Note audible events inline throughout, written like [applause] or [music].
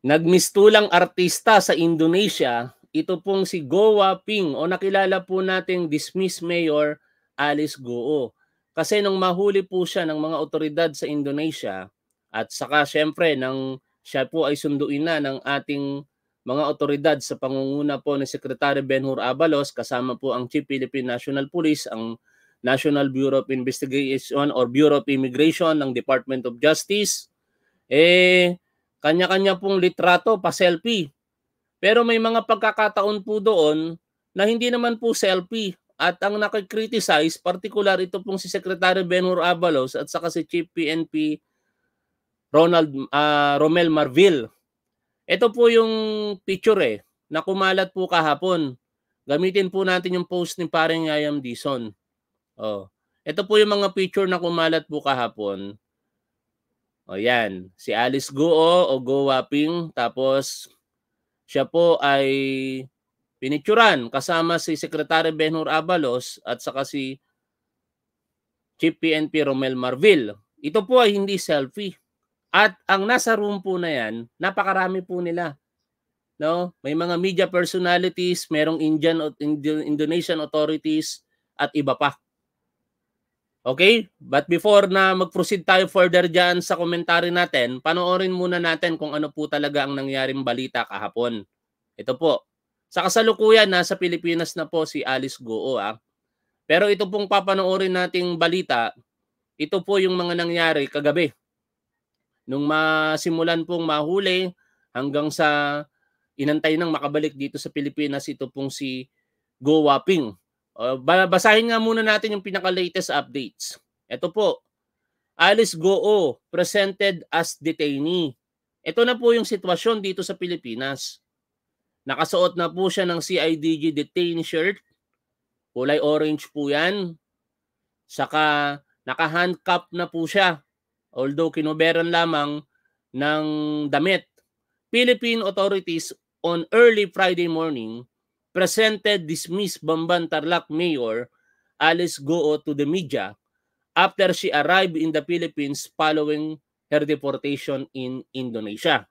nagmistulang artista sa Indonesia, ito pong si Goa Ping o nakilala po nating dismissed mayor Alice Goo. Kasi nung mahuli po siya ng mga otoridad sa Indonesia at saka syempre nang siya po ay sunduin na ng ating mga otoridad sa pangunguna po ni Secretary Benhur Abalos kasama po ang Chief Philippine National Police, ang National Bureau of Investigation or Bureau of Immigration ng Department of Justice, eh kanya-kanya pong litrato, pa-selfie. Pero may mga pagkakataon po doon na hindi naman po selfie. At ang nakikriticize, particular ito pong si Secretary Benhur Abalos at saka si Chief PNP Ronald uh, Romel Marville. Ito po yung picture eh, na kumalat po kahapon. Gamitin po natin yung post ni paring Yayam Dison. Oh. Ito po yung mga picture na kumalat po kahapon. O yan, si Alice Guo o Go Waping tapos siya po ay pinicturan kasama si Secretary Benhur Abalos at saka si Chief PNP Romel Marville. Ito po ay hindi selfie. At ang nasa room po na yan, napakarami po nila. No? May mga media personalities, merong Indian Indonesian authorities at iba pa. Okay? But before na mag-proceed tayo further dyan sa komentary natin, panoorin muna natin kung ano po talaga ang nangyaring balita kahapon. Ito po. Sa kasalukuyan, nasa Pilipinas na po si Alice Goo. Ah. Pero ito pong papanoorin nating balita, ito po yung mga nangyari kagabi. Nung masimulan pong mahuli hanggang sa inantay nang makabalik dito sa Pilipinas, ito pong si Go Waping Uh, basahin nga muna natin yung pinaka-latest updates. Ito po, Alice Goo presented as detainee. Ito na po yung sitwasyon dito sa Pilipinas. Nakasuot na po siya ng CIDG detainee shirt. Kulay orange po yan. Saka naka-handcuff na po siya. Although kinuberan lamang ng damit. Philippine authorities on early Friday morning presented dismissed Bamban Tarlac Mayor Alice Goo to the media after she arrived in the Philippines following her deportation in Indonesia.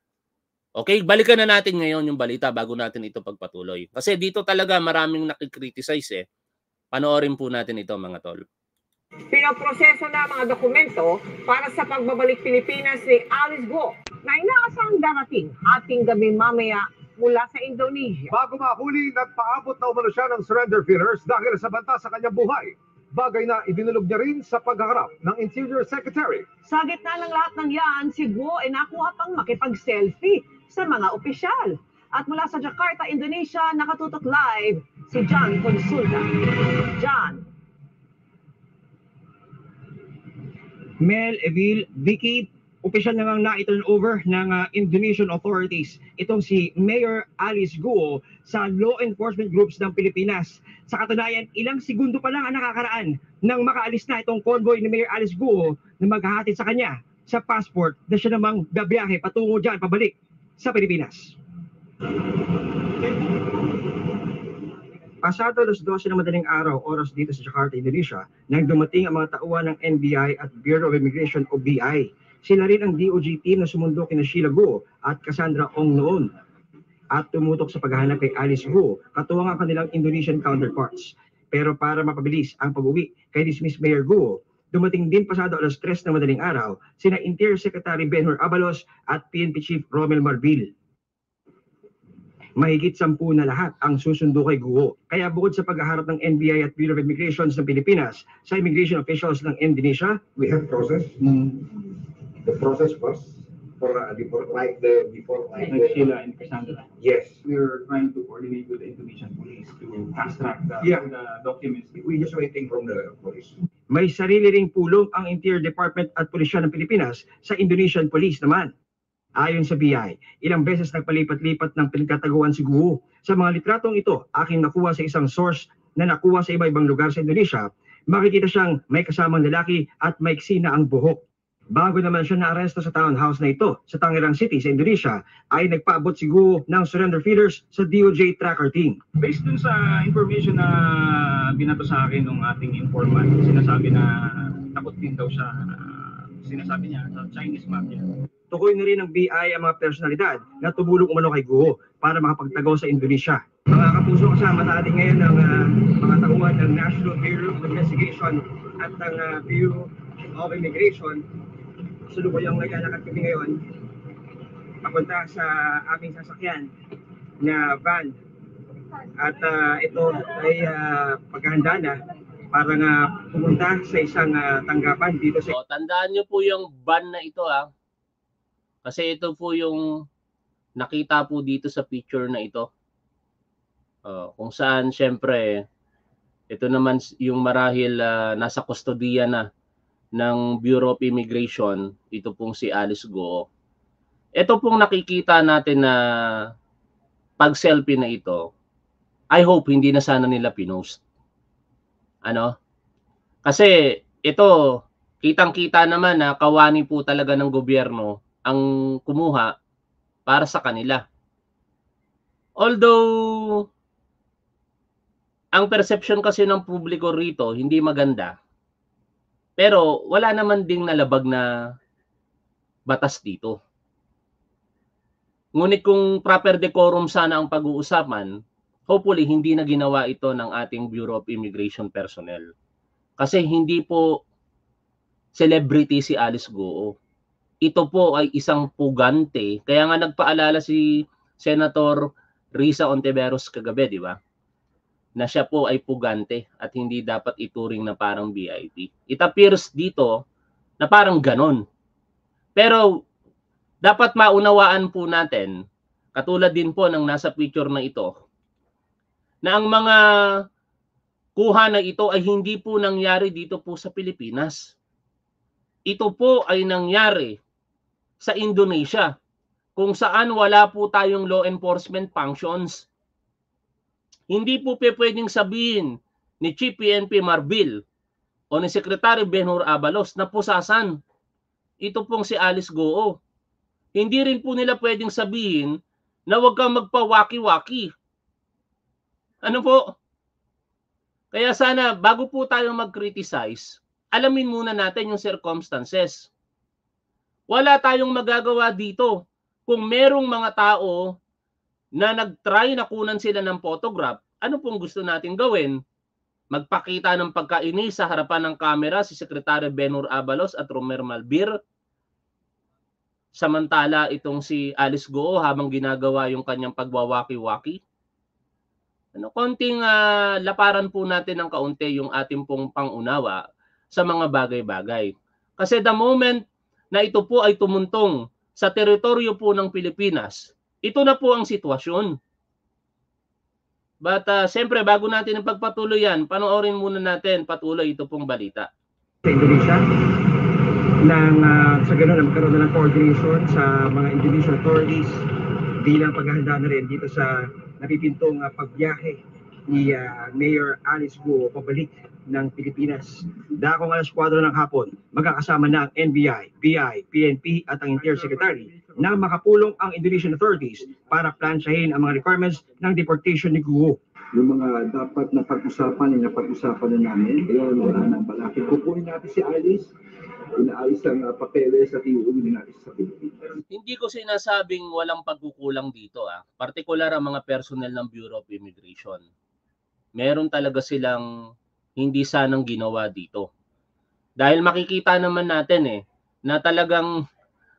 Okay, balikan na natin ngayon yung balita bago natin ito pagpatuloy. Kasi dito talaga maraming nakikriticize eh. Panoorin po natin ito mga tol. Pinoproseso na mga dokumento para sa pagbabalik Pilipinas ni Alice Go na inaasang darating ating gabi mamaya mula sa Indonesia. Bago mahuli, nagpaabot na umano siya ng surrender feelers dahil sa banta sa kanyang buhay. Bagay na ibinulog niya rin sa pagharap ng Interior Secretary. Sa gitna ng lahat ng yan, si Guo ay nakuha pang makipag-selfie sa mga opisyal. At mula sa Jakarta, Indonesia, nakatutok live si John Consulta. John. Mel, Evil, Vicky, opisyal na ngang na-turn over ng uh, Indonesian authorities itong si Mayor Alice Guo sa law enforcement groups ng Pilipinas. Sa katunayan, ilang segundo pa lang ang nakakaraan nang makaalis na itong convoy ni Mayor Alice Guo na maghahatid sa kanya sa passport na siya namang gabiyahe patungo dyan, pabalik sa Pilipinas. Pasado alas 12 ng madaling araw, oras dito sa Jakarta, Indonesia, nang dumating ang mga tauhan ng NBI at Bureau of Immigration o BI sila rin ang DOJ team na sumundo kina Sheila Go at Cassandra Ong noon at tumutok sa paghahanap kay Alice Go, katuwang ang kanilang Indonesian counterparts. Pero para mapabilis ang pag-uwi kay dismiss Mayor Go, dumating din pasado alas 3 ng madaling araw sina Interior Secretary Benhur Abalos at PNP Chief Romel Marville. Mahigit sampu na lahat ang susundo kay Guo. Kaya bukod sa paghaharap ng NBI at Bureau of Immigrations ng Pilipinas sa immigration officials ng Indonesia, we have process mm the process was for uh, before like the before like, like Sheila and Cassandra. Yes. We're trying to coordinate with the Indonesian police to fast track the, yeah. the documents. We just waiting from the police. May sarili ring pulong ang Interior Department at Pulisya ng Pilipinas sa Indonesian Police naman. Ayon sa BI, ilang beses nagpalipat-lipat ng pinagtataguan si Guo. Sa mga litratong ito, aking nakuha sa isang source na nakuha sa iba-ibang lugar sa Indonesia, makikita siyang may kasamang lalaki at maiksi na ang buhok. Bago naman siya naaresto sa townhouse na ito sa Tangerang City sa Indonesia, ay nagpaabot si Guo ng surrender feeders sa DOJ tracker team. Based dun sa information na binato sa akin ng ating informant, sinasabi na takot din daw siya, uh, sinasabi niya sa Chinese mafia. tukoy na rin ng BI ang mga personalidad na tumulong umano kay Guo para makapagtagaw sa Indonesia. Mga kapuso, kasama natin ngayon ang ah, mga tauhan ng National Bureau of Investigation at ng ah, Bureau of Immigration. Sulubuyang naglalakad kami ngayon papunta sa aming sasakyan na van. At ah, ito ay ah, paghahanda na para nga pumunta sa isang ah, tanggapan dito sa So, tandaan nyo po yung ban na ito ha. Kasi ito po yung nakita po dito sa picture na ito. Oh, kung saan syempre ito naman yung marahil ah, nasa kustodiya na ng Bureau of Immigration, ito pong si Alice Go. Ito pong nakikita natin na pag-selfie na ito, I hope hindi na sana nila pinost. Ano? Kasi ito, kitang-kita naman na kawani po talaga ng gobyerno ang kumuha para sa kanila. Although, ang perception kasi ng publiko rito hindi maganda. Pero wala naman ding nalabag na batas dito. Ngunit kung proper decorum sana ang pag-uusapan, hopefully hindi na ginawa ito ng ating Bureau of Immigration personnel. Kasi hindi po celebrity si Alice Goo. Ito po ay isang pugante. Kaya nga nagpaalala si Senator Risa Ontiveros kagabi, di ba? Na siya po ay pugante at hindi dapat ituring na parang VIP. It appears dito na parang ganon. Pero dapat maunawaan po natin, katulad din po ng nasa picture na ito, na ang mga kuha na ito ay hindi po nangyari dito po sa Pilipinas. Ito po ay nangyari sa Indonesia kung saan wala po tayong law enforcement functions. Hindi po pwedeng sabihin ni Chief PNP Marbil o ni Secretary Benhur Abalos na pusasan. Ito pong si Alice Goo. Hindi rin po nila pwedeng sabihin na huwag kang magpawaki-waki. Ano po? Kaya sana bago po tayo mag-criticize, alamin muna natin yung circumstances. Wala tayong magagawa dito kung merong mga tao na nag-try na kunan sila ng photograph, ano pong gusto natin gawin? Magpakita ng pagkainis sa harapan ng kamera si Secretary Benur Abalos at Romer Malbir. Samantala itong si Alice Goo habang ginagawa yung kanyang pagwawaki-waki. Ano, konting ah, laparan po natin ng kaunti yung ating pong pangunawa sa mga bagay-bagay. Kasi the moment na ito po ay tumuntong sa teritoryo po ng Pilipinas, ito na po ang sitwasyon. But uh, siyempre, bago natin ang pagpatuloy yan, panoorin muna natin patuloy ito pong balita. Indonesia nang ah, sa ganun magkaroon na ng coordination sa mga Indonesian authorities bilang paghahanda na rin dito sa napipintong ah, pagbiyahe ni ah, Mayor Alice Guo pabalik ng Pilipinas. Dakong alas 4 ng hapon, magkakasama na ang NBI, BI, PNP at ang Interior Secretary na makapulong ang Indonesian authorities para plansyahin ang mga requirements ng deportation ni Guo. yung mga dapat na pag-usapan ay napag-usapan na namin. Ngayon, wala nang balakid. Kukunin natin si Alice, inaayos ang uh, papeles at iuwi natin sa Pilipinas. Hindi ko sinasabing walang pagkukulang dito. Ah. Partikular ang mga personnel ng Bureau of Immigration. Meron talaga silang hindi sanang ginawa dito. Dahil makikita naman natin eh, na talagang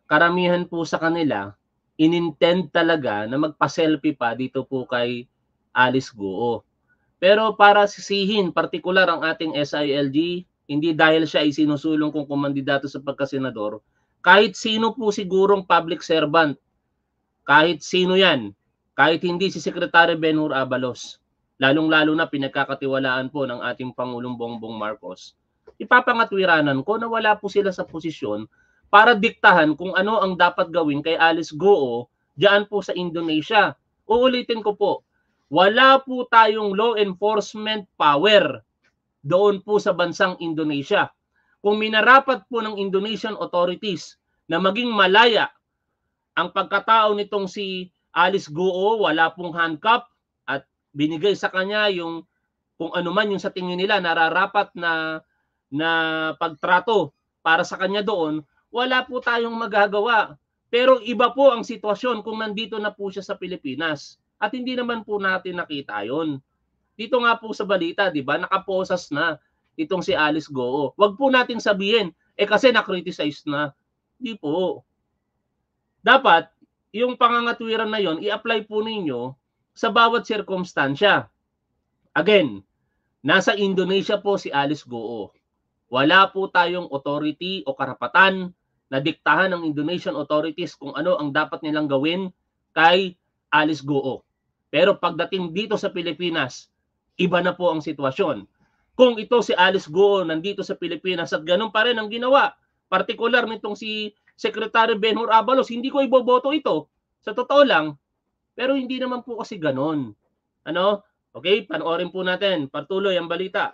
karamihan po sa kanila, inintend talaga na magpa-selfie pa dito po kay Alice Goo. Pero para sisihin, partikular ang ating SILG, hindi dahil siya ay sinusulong kung kumandidato sa pagkasenador, kahit sino po sigurong public servant, kahit sino yan, kahit hindi si Secretary Benhur Abalos, lalong-lalo na pinagkakatiwalaan po ng ating Pangulong Bongbong Marcos, ipapangatwiranan ko na wala po sila sa posisyon para diktahan kung ano ang dapat gawin kay Alice Goo diyan po sa Indonesia. Uulitin ko po, wala po tayong law enforcement power doon po sa bansang Indonesia. Kung minarapat po ng Indonesian authorities na maging malaya ang pagkatao nitong si Alice Goo, wala pong handcuff binigay sa kanya yung kung ano man yung sa tingin nila nararapat na na pagtrato para sa kanya doon, wala po tayong magagawa. Pero iba po ang sitwasyon kung nandito na po siya sa Pilipinas. At hindi naman po natin nakita yon. Dito nga po sa balita, di ba, nakaposas na itong si Alice Goo. Huwag po natin sabihin, eh kasi na-criticize na. Di po. Dapat, yung pangangatwiran na yon i-apply po ninyo sa bawat sirkumstansya. Again, nasa Indonesia po si Alice Goo. Wala po tayong authority o karapatan na diktahan ng Indonesian authorities kung ano ang dapat nilang gawin kay Alice Goo. Pero pagdating dito sa Pilipinas, iba na po ang sitwasyon. Kung ito si Alice Goo nandito sa Pilipinas at ganun pa rin ang ginawa, partikular nitong si Secretary Benhur Abalos, hindi ko iboboto ito. Sa totoo lang, pero hindi naman po kasi ganun. Ano? Okay, panoorin po natin. Patuloy ang balita.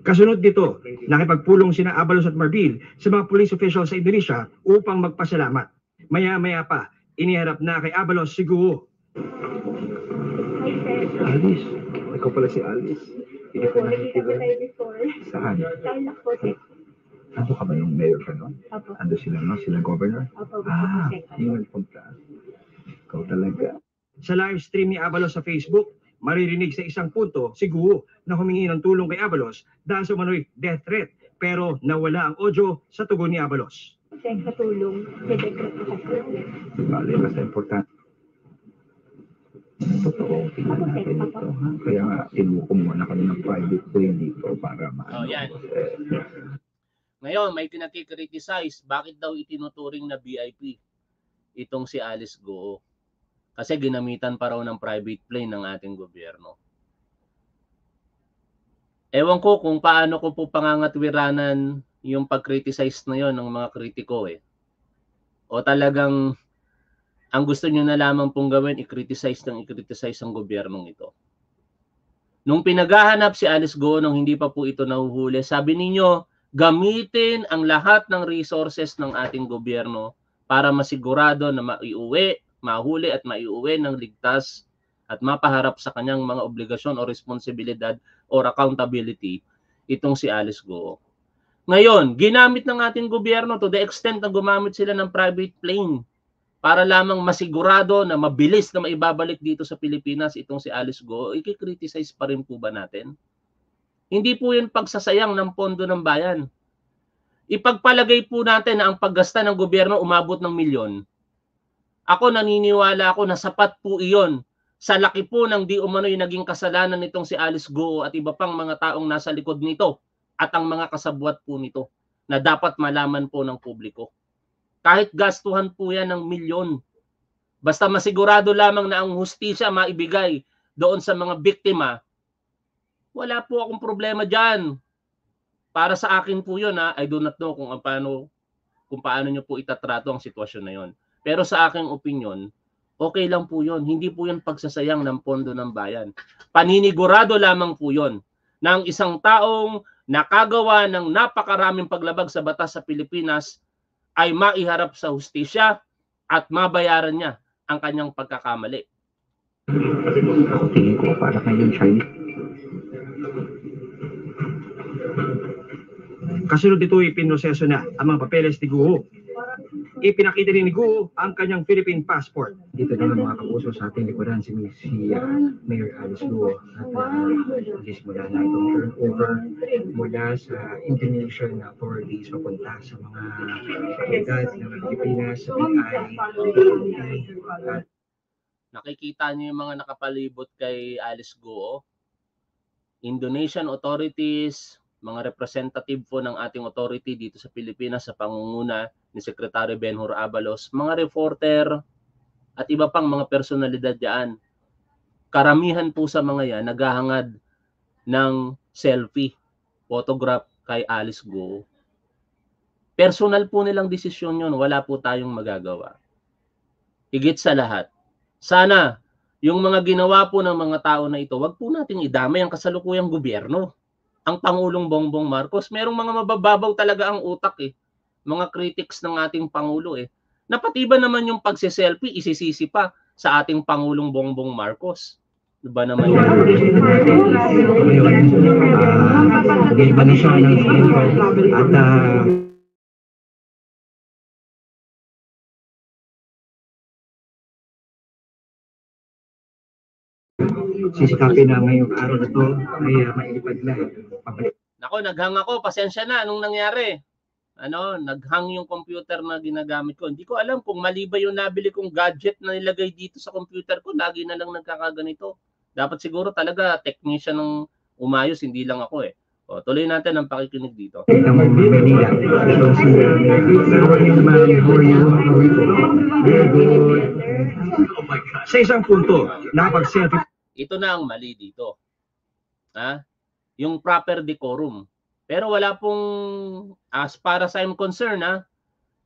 Kasunod nito, nakipagpulong sina Abalos at Marbil sa mga police officials sa Indonesia upang magpasalamat. Maya-maya pa, iniharap na kay Abalos si Guo. Alice, ikaw pala si Alice. Hindi ko nakikita. Saan? Tarlac po, sir. Ando ka ba yung mayor ka nun? Opo. Ando sila, no? Sila governor? Opo, Ah, yung nagpunta. Ikaw talaga. Sa live stream ni Abalos sa Facebook, maririnig sa isang punto si Guo na humingi ng tulong kay Abalos dahil sa manoy death threat pero nawala ang audio sa tugon ni Abalos. Sir, katulong. Dedecret ko kasi. Bale, basta importante. Totoo, tingnan natin ito. Ha? Kaya nga, tinukom muna kami ng private plane dito para Oh, maano. yan. Eh, Ngayon, may pinakikriticize. Bakit daw itinuturing na VIP itong si Alice Goo? Kasi ginamitan pa raw ng private plane ng ating gobyerno. Ewan ko kung paano ko po pangangatwiranan yung pag-criticize na yon ng mga kritiko eh. O talagang ang gusto nyo na lamang pong gawin, i-criticize ng i-criticize ang gobyernong ito. Nung pinaghahanap si Alice Go nung hindi pa po ito nahuhuli, sabi ninyo, gamitin ang lahat ng resources ng ating gobyerno para masigurado na maiuwi, mahuli at maiuwi ng ligtas at mapaharap sa kanyang mga obligasyon o responsibilidad or accountability itong si Alice Go. Ngayon, ginamit ng ating gobyerno to the extent na gumamit sila ng private plane para lamang masigurado na mabilis na maibabalik dito sa Pilipinas itong si Alice Go, i-criticize pa rin po ba natin? Hindi po yun pagsasayang ng pondo ng bayan. Ipagpalagay po natin na ang paggasta ng gobyerno umabot ng milyon. Ako naniniwala ako na sapat po iyon sa laki po ng di umano'y naging kasalanan nitong si Alice Go at iba pang mga taong nasa likod nito at ang mga kasabwat po nito na dapat malaman po ng publiko. Kahit gastuhan po yan ng milyon. Basta masigurado lamang na ang hustisya maibigay doon sa mga biktima, wala po akong problema dyan. Para sa akin po yun, ha? I do not know kung paano, kung paano nyo po itatrato ang sitwasyon na yon. Pero sa aking opinion, okay lang po yun. Hindi po yun pagsasayang ng pondo ng bayan. Paninigurado lamang po yun ang isang taong nakagawa ng napakaraming paglabag sa batas sa Pilipinas ay maiharap sa hustisya at mabayaran niya ang kanyang pagkakamali. tingin ko para kayong Chinese. Kasunod nito ipinroseso na ang mga papeles ni Guo. Ipinakita rin ni Guo ang kanyang Philippine passport. Dito naman mga kapuso sa ating likuran si, si uh, Mayor Alice Luo at uh, Alice mula na itong turnover mula sa Indonesian authorities papunta sa mga kapitat ng Pilipinas, sa BI, at Nakikita niyo yung mga nakapalibot kay Alice Goo. Indonesian authorities, mga representative po ng ating authority dito sa Pilipinas sa pangunguna ni Secretary Benhur Abalos, mga reporter at iba pang mga personalidad diyan. Karamihan po sa mga yan naghahangad ng selfie, photograph kay Alice Go. Personal po nilang desisyon yun, wala po tayong magagawa. Higit sa lahat, sana yung mga ginawa po ng mga tao na ito, wag po nating idamay ang kasalukuyang gobyerno. Ang Pangulong Bongbong Marcos, merong mga mabababaw talaga ang utak eh mga critics ng ating Pangulo eh. Napatiba naman yung pagsiselfie, isisisi pa sa ating Pangulong Bongbong Marcos. Diba naman yun? At uh, sisikapin na ngayong araw na to ay uh, mailipad na. Pabalik. Nako, naghang ako. Pasensya na. Anong nangyari? Ano, naghang yung computer na ginagamit ko. Hindi ko alam kung mali ba yung nabili kong gadget na nilagay dito sa computer ko. Lagi na lang nagkakaganito. Dapat siguro talaga technician ng umayos, hindi lang ako eh. O, tuloy natin ang pakikinig dito. Sa isang punto, nakapag-selfie Ito na ang mali dito. Ha? Yung proper decorum. Pero wala pong, as far as I'm concerned, ha?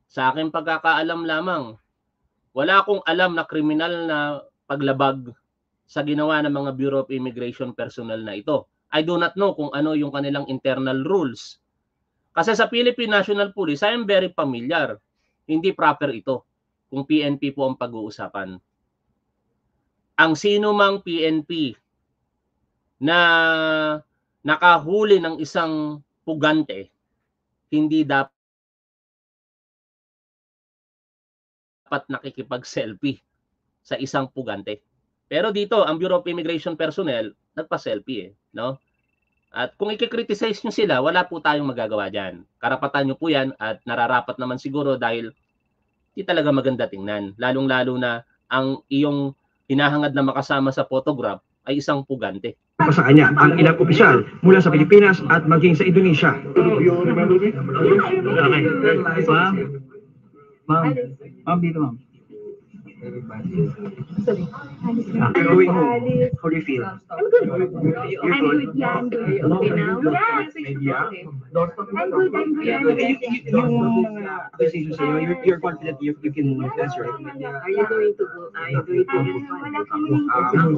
sa aking pagkakaalam lamang, wala akong alam na kriminal na paglabag sa ginawa ng mga Bureau of Immigration personnel na ito. I do not know kung ano yung kanilang internal rules. Kasi sa Philippine National Police, I am very familiar. Hindi proper ito kung PNP po ang pag-uusapan. Ang sino mang PNP na nakahuli ng isang pugante, hindi dapat nakikipag-selfie sa isang pugante. Pero dito, ang Bureau of Immigration Personnel, nagpa-selfie eh, no? At kung i-criticize nyo sila, wala po tayong magagawa dyan. Karapatan nyo po yan at nararapat naman siguro dahil di talaga maganda tingnan. Lalong-lalo na ang iyong hinahangad na makasama sa photograph ay isang pugante. sa kanya ang ilang opisyal mula sa Pilipinas at maging sa Indonesia. Okay. Ma'am? Ma'am? Ma'am, dito ma'am. Going home, how do you feel? I'm good. I'm good. Yeah, I'm good. Okay now? Yes. I'm good. I'm good. I'm good. Mga accusations sa'yo, you're, confident you, you can answer it. Are you going to go? Are you going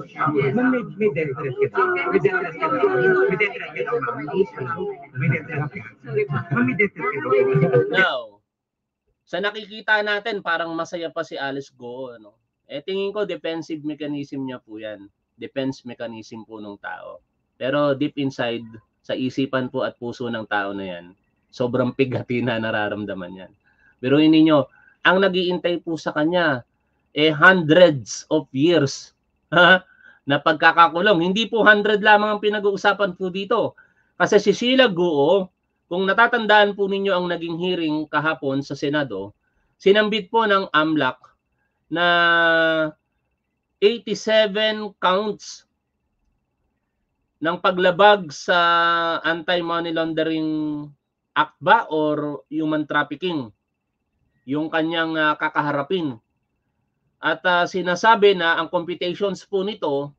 to. Ma'am, may, may death. May death. May death. May death may death daw. Sa nakikita natin, parang masaya pa si Alice Go. Ano? Eh, tingin ko, defensive mechanism niya po yan. Defense mechanism po ng tao. Pero deep inside, sa isipan po at puso ng tao na yan, sobrang pigati na nararamdaman yan. Pero ninyo, ang nagiintay po sa kanya, eh hundreds of years na pagkakakulong. Hindi po 100 lamang ang pinag-uusapan po dito. Kasi si Sheila Guo, kung natatandaan po ninyo ang naging hearing kahapon sa Senado, sinambit po ng AMLAC na 87 counts ng paglabag sa Anti-Money Laundering Act ba or human trafficking yung kanyang ah, kakaharapin. At ah, sinasabi na ang computations po nito,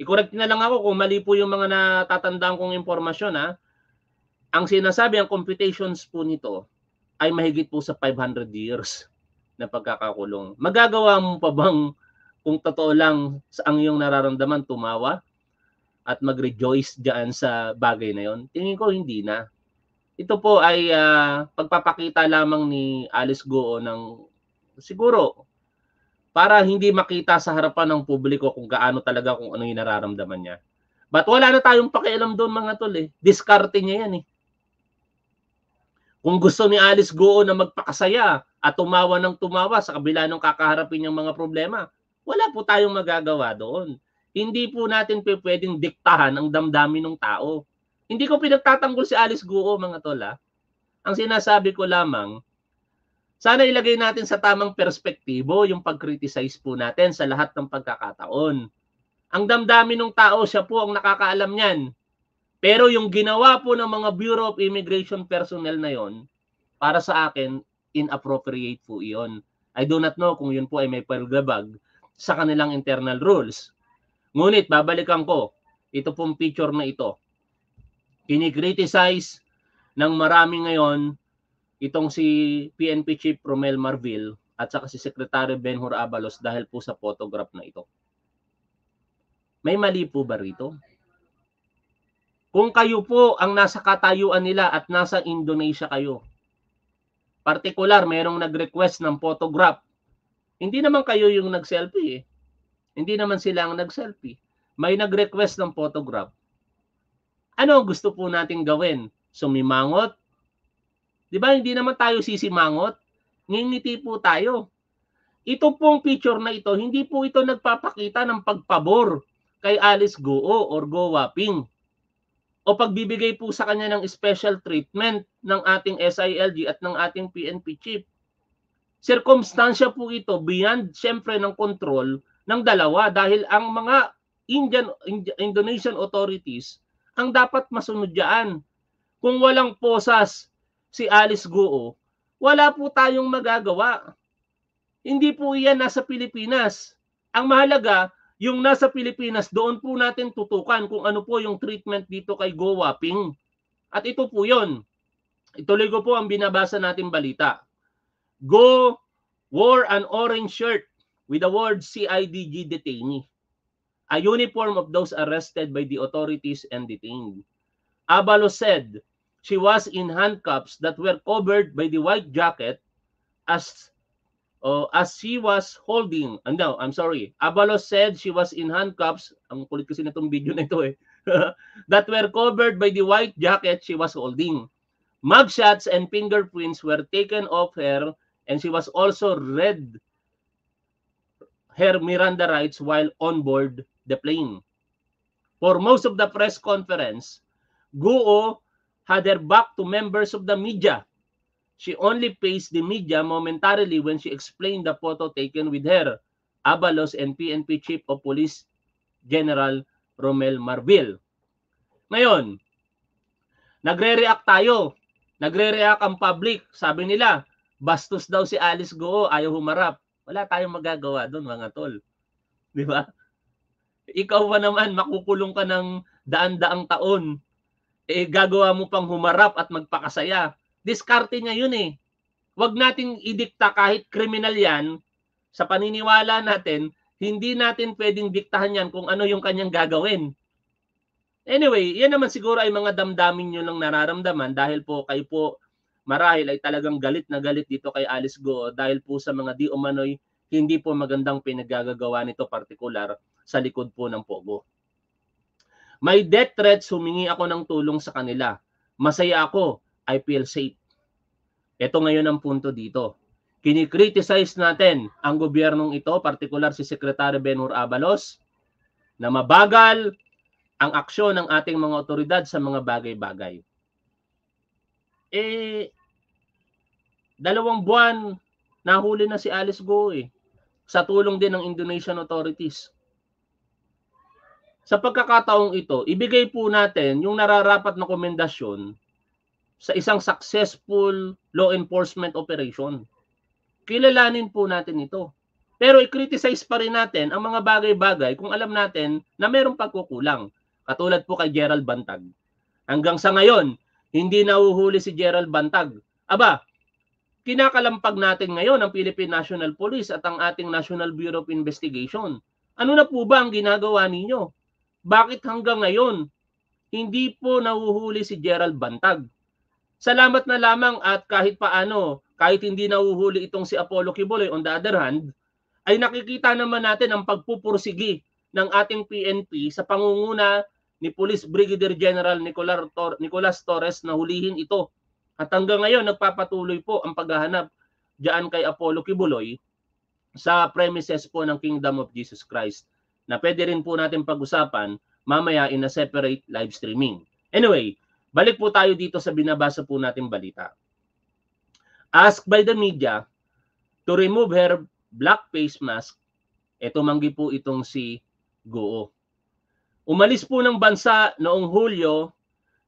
i-correct na lang ako kung mali po yung mga natatandaan kong impormasyon ha. Ang sinasabi ang computations po nito ay mahigit po sa 500 years na pagkakakulong. Magagawa mo pa bang kung totoo lang sa ang iyong nararamdaman tumawa at mag-rejoice diyan sa bagay na yon? Tingin ko hindi na. Ito po ay ah, pagpapakita lamang ni Alice Goo ng siguro para hindi makita sa harapan ng publiko kung gaano talaga kung ano yung nararamdaman niya. But wala na tayong pakialam doon mga tol eh. Diskarte niya yan eh. Kung gusto ni Alice Goo na magpakasaya at tumawa ng tumawa sa kabila ng kakaharapin niyang mga problema, wala po tayong magagawa doon. Hindi po natin pwedeng diktahan ang damdamin ng tao. Hindi ko pinagtatanggol si Alice Goo mga tol ha. Ang sinasabi ko lamang, sana ilagay natin sa tamang perspektibo yung pag-criticize po natin sa lahat ng pagkakataon. Ang damdamin ng tao, siya po ang nakakaalam niyan. Pero yung ginawa po ng mga Bureau of Immigration personnel na yon, para sa akin, inappropriate po iyon. I do not know kung yun po ay may paglabag sa kanilang internal rules. Ngunit, babalikan ko, ito pong picture na ito. Kinikriticize ng marami ngayon itong si PNP Chief Romel Marvil at saka si Secretary Benhur Abalos dahil po sa photograph na ito. May mali po ba rito? Kung kayo po ang nasa katayuan nila at nasa Indonesia kayo, partikular merong nag-request ng photograph, hindi naman kayo yung nag-selfie eh. Hindi naman sila ang nag-selfie. May nag-request ng photograph. Ano gusto po nating gawin? Sumimangot? Di ba hindi naman tayo sisimangot? Ngingiti po tayo. Ito pong picture na ito, hindi po ito nagpapakita ng pagpabor kay Alice Goo or Go Waping o pagbibigay po sa kanya ng special treatment ng ating SILG at ng ating PNP chief. Circumstansya po ito beyond siyempre ng control ng dalawa dahil ang mga Indian, Ind- Indonesian authorities ang dapat masunod diyan. Kung walang posas si Alice Goo, wala po tayong magagawa. Hindi po iyan nasa Pilipinas. Ang mahalaga, yung nasa Pilipinas, doon po natin tutukan kung ano po yung treatment dito kay Go Waping. At ito po yon. Ituloy ko po ang binabasa natin balita. Go wore an orange shirt with the word CIDG detainee. A uniform of those arrested by the authorities and detained. Abalo said she was in handcuffs that were covered by the white jacket as uh, as she was holding, uh, no, I'm sorry. Abalos said she was in handcuffs, ang kulit kasi na video na ito eh, [laughs] that were covered by the white jacket she was holding. Mugshots and fingerprints were taken off her and she was also read her Miranda rights while on board the plane. For most of the press conference, Guo had her back to members of the media She only faced the media momentarily when she explained the photo taken with her, Abalos and PNP Chief of Police General Romel Marvil. Ngayon, nagre-react tayo. Nagre-react ang public. Sabi nila, bastos daw si Alice Goo, ayaw humarap. Wala tayong magagawa doon mga tol. Di ba? Ikaw ba naman, makukulong ka ng daan-daang taon, eh gagawa mo pang humarap at magpakasaya diskarte niya yun eh. Huwag nating idikta kahit kriminal yan, sa paniniwala natin, hindi natin pwedeng diktahan yan kung ano yung kanyang gagawin. Anyway, yan naman siguro ay mga damdamin nyo lang nararamdaman dahil po kayo po marahil ay talagang galit na galit dito kay Alice Go dahil po sa mga di umano'y hindi po magandang pinagagagawa nito partikular sa likod po ng Pogo. May death threats, humingi ako ng tulong sa kanila. Masaya ako I feel safe. Ito ngayon ang punto dito. Kinikriticize natin ang gobyernong ito, partikular si Secretary Benhur Abalos, na mabagal ang aksyon ng ating mga otoridad sa mga bagay-bagay. Eh, dalawang buwan nahuli na si Alice Go eh, sa tulong din ng Indonesian authorities. Sa pagkakataong ito, ibigay po natin yung nararapat na komendasyon sa isang successful law enforcement operation. Kilalanin po natin ito. Pero i-criticize pa rin natin ang mga bagay-bagay kung alam natin na mayroong pagkukulang. Katulad po kay Gerald Bantag. Hanggang sa ngayon, hindi nauhuli si Gerald Bantag. Aba, kinakalampag natin ngayon ang Philippine National Police at ang ating National Bureau of Investigation. Ano na po ba ang ginagawa ninyo? Bakit hanggang ngayon hindi po nahuhuli si Gerald Bantag? Salamat na lamang at kahit paano, kahit hindi nahuhuli itong si Apollo Kibuloy on the other hand, ay nakikita naman natin ang pagpupursigi ng ating PNP sa pangunguna ni Police Brigadier General Nicolas, Tor- Nicolas Torres na hulihin ito. At hanggang ngayon, nagpapatuloy po ang paghahanap diyan kay Apollo Kibuloy sa premises po ng Kingdom of Jesus Christ na pwede rin po natin pag-usapan mamaya in a separate live streaming. Anyway, Balik po tayo dito sa binabasa po nating balita. Asked by the media to remove her black face mask, eto manggi po itong si Goo. Umalis po ng bansa noong Hulyo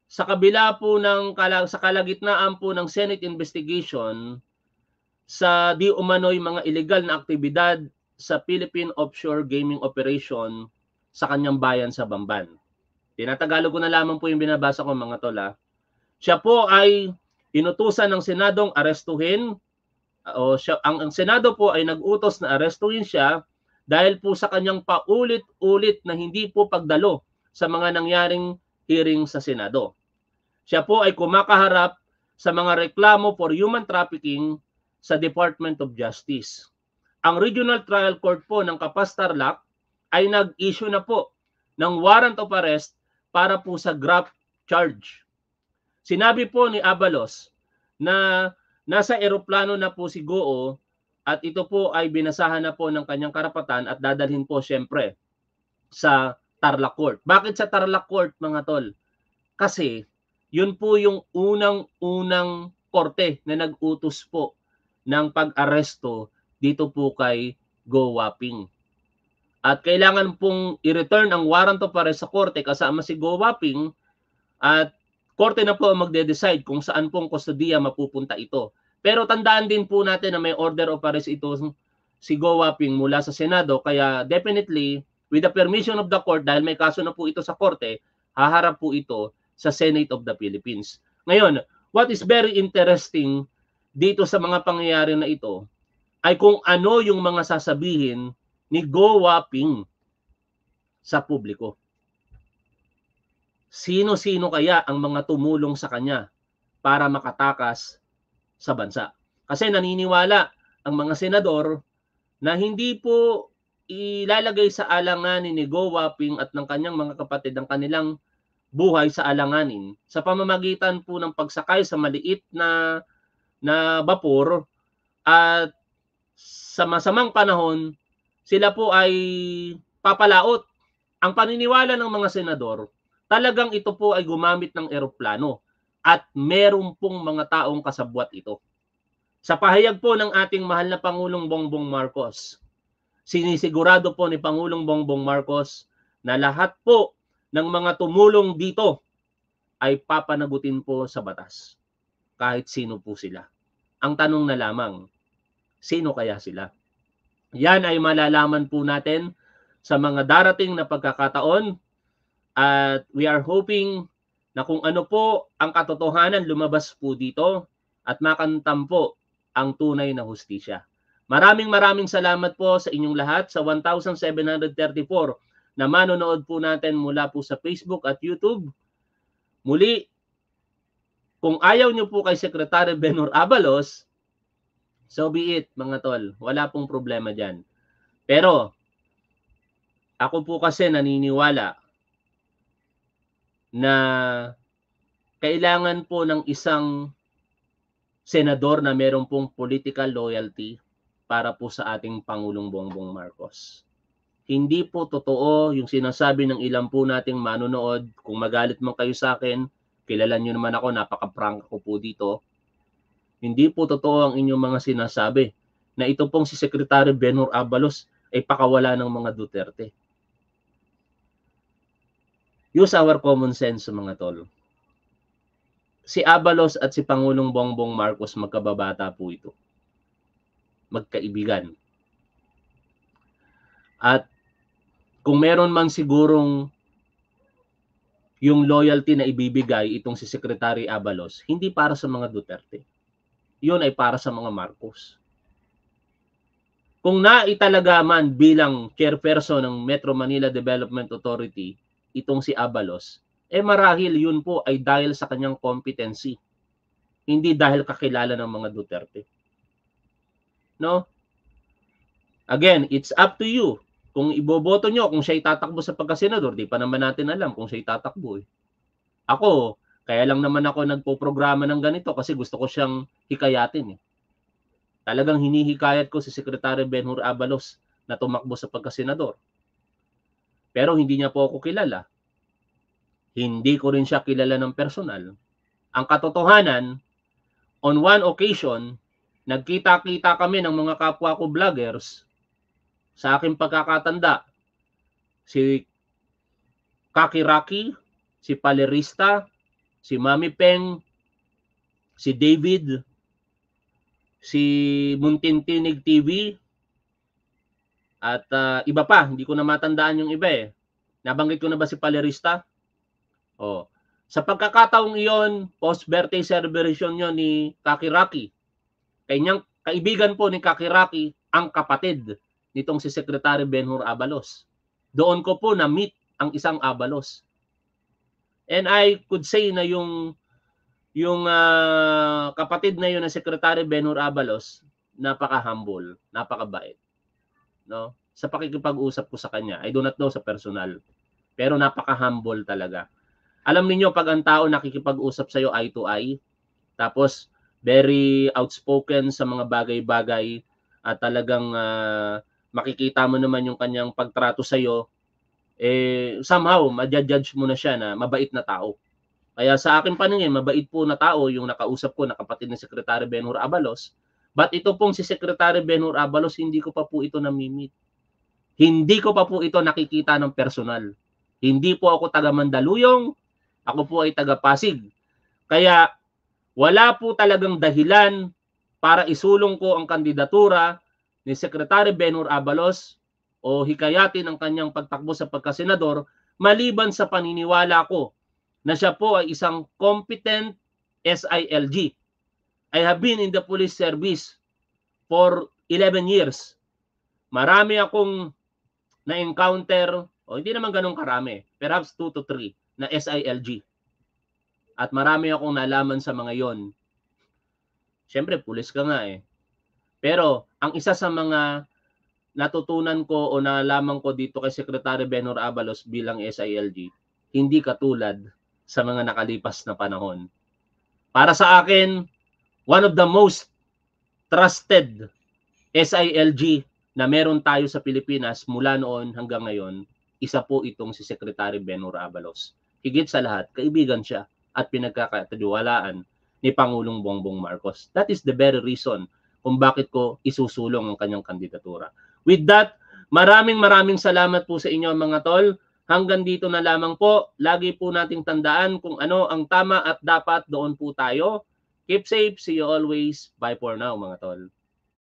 sa kabila po ng sa kalagitnaan po ng Senate investigation sa di umano'y mga illegal na aktibidad sa Philippine offshore gaming operation sa kanyang bayan sa Bamban. Tinatagalog ko na lamang po yung binabasa ko mga tola. Siya po ay inutusan ng Senadong arestuhin o siya, ang, ang Senado po ay nag-utos na arestuhin siya dahil po sa kanyang paulit-ulit na hindi po pagdalo sa mga nangyaring hearing sa Senado. Siya po ay kumakaharap sa mga reklamo for human trafficking sa Department of Justice. Ang Regional Trial Court po ng Kapas Tarlac ay nag-issue na po ng warrant of arrest para po sa graft charge. Sinabi po ni Abalos na nasa eroplano na po si Goo at ito po ay binasahan na po ng kanyang karapatan at dadalhin po siyempre sa Tarlac Court. Bakit sa Tarlac Court, mga tol? Kasi yun po yung unang-unang korte na nag-utos po ng pag-aresto dito po kay Go Waping. At kailangan pong i-return ang warrant of arrest sa korte kasama si Go Waping at korte na po ang magde-decide kung saan pong kustodiya mapupunta ito. Pero tandaan din po natin na may order of arrest ito si Go Waping mula sa Senado kaya definitely with the permission of the court dahil may kaso na po ito sa korte, haharap po ito sa Senate of the Philippines. Ngayon, what is very interesting dito sa mga pangyayari na ito ay kung ano yung mga sasabihin ni Go Waping sa publiko. Sino-sino kaya ang mga tumulong sa kanya para makatakas sa bansa? Kasi naniniwala ang mga senador na hindi po ilalagay sa alanganin ni Go Waping at ng kanyang mga kapatid ang kanilang buhay sa alanganin sa pamamagitan po ng pagsakay sa maliit na na bapor at sa masamang panahon sila po ay papalaot. Ang paniniwala ng mga senador, talagang ito po ay gumamit ng eroplano at meron pong mga taong kasabwat ito. Sa pahayag po ng ating mahal na Pangulong Bongbong Marcos, sinisigurado po ni Pangulong Bongbong Marcos na lahat po ng mga tumulong dito ay papanagutin po sa batas. Kahit sino po sila. Ang tanong na lamang, sino kaya sila? Yan ay malalaman po natin sa mga darating na pagkakataon at we are hoping na kung ano po ang katotohanan lumabas po dito at makantam po ang tunay na hustisya. Maraming maraming salamat po sa inyong lahat sa 1,734 na manonood po natin mula po sa Facebook at YouTube. Muli, kung ayaw nyo po kay Secretary Benor Abalos, so be it mga tol. Wala pong problema dyan. Pero, ako po kasi naniniwala na kailangan po ng isang senador na meron pong political loyalty para po sa ating Pangulong Bongbong Marcos. Hindi po totoo yung sinasabi ng ilang po nating manonood. Kung magalit man kayo sa akin, kilala nyo naman ako, napaka-prank ko po dito. Hindi po totoo ang inyong mga sinasabi na ito pong si Secretary Benhur Abalos ay pakawala ng mga Duterte. Use our common sense mga tol. Si Abalos at si Pangulong Bongbong Marcos magkababata po ito. Magkaibigan. At kung meron man sigurong yung loyalty na ibibigay itong si Secretary Abalos, hindi para sa mga Duterte. Yun ay para sa mga Marcos. Kung naitalaga man bilang chairperson ng Metro Manila Development Authority itong si Abalos, eh marahil yun po ay dahil sa kanyang competency. Hindi dahil kakilala ng mga Duterte. No? Again, it's up to you kung iboboto nyo, kung siya itatakbo sa pagkasenador, di pa naman natin alam kung siya itatakbo eh. Ako, kaya lang naman ako nagpo-programa ng ganito kasi gusto ko siyang hikayatin eh. Talagang hinihikayat ko si Secretary Benhur Abalos na tumakbo sa pagkasenador. Pero hindi niya po ako kilala. Hindi ko rin siya kilala ng personal. Ang katotohanan, on one occasion, nagkita-kita kami ng mga kapwa ko vloggers sa aking pagkakatanda, si Kakiraki, si Palerista, si Mami Peng, si David, si Muntintinig TV, at uh, iba pa, hindi ko na matandaan yung iba eh. Nabanggit ko na ba si Palerista? Oh. Sa pagkakataong iyon, post-birthday celebration yon ni Kakiraki. Kanyang kaibigan po ni Kakiraki ang kapatid nitong si Secretary Benhur Abalos. Doon ko po na-meet ang isang Abalos. And I could say na yung yung uh, kapatid na yun na Secretary Benhur Abalos, napaka-humble, napakabait. No? Sa pakikipag-usap ko sa kanya, I do not know sa personal, pero napaka-humble talaga. Alam niyo pag ang tao nakikipag-usap sa iyo eye to eye, tapos very outspoken sa mga bagay-bagay at talagang uh, makikita mo naman yung kanyang pagtrato sa iyo eh somehow ma-judge mo na siya na mabait na tao. Kaya sa akin paningin, mabait po na tao yung nakausap ko na kapatid ni Secretary Benhur Abalos. But ito pong si Secretary Benhur Abalos, hindi ko pa po ito namimit. Hindi ko pa po ito nakikita ng personal. Hindi po ako taga Mandaluyong, ako po ay taga Pasig. Kaya wala po talagang dahilan para isulong ko ang kandidatura ni Secretary Benhur Abalos o hikayatin ang kanyang pagtakbo sa pagkasenador maliban sa paniniwala ko na siya po ay isang competent SILG. I have been in the police service for 11 years. Marami akong na-encounter, o hindi naman ganun karami, perhaps 2 to 3 na SILG. At marami akong nalaman sa mga yon. Siyempre, pulis ka nga eh. Pero, ang isa sa mga natutunan ko o nalaman ko dito kay Secretary Benor Abalos bilang SILG, hindi katulad sa mga nakalipas na panahon. Para sa akin, one of the most trusted SILG na meron tayo sa Pilipinas mula noon hanggang ngayon, isa po itong si Secretary Benor Abalos. Higit sa lahat, kaibigan siya at pinagkakatiwalaan ni Pangulong Bongbong Marcos. That is the very reason kung bakit ko isusulong ang kanyang kandidatura. With that, maraming maraming salamat po sa inyo mga tol. Hanggang dito na lamang po. Lagi po nating tandaan kung ano ang tama at dapat doon po tayo. Keep safe. See you always. Bye for now mga tol.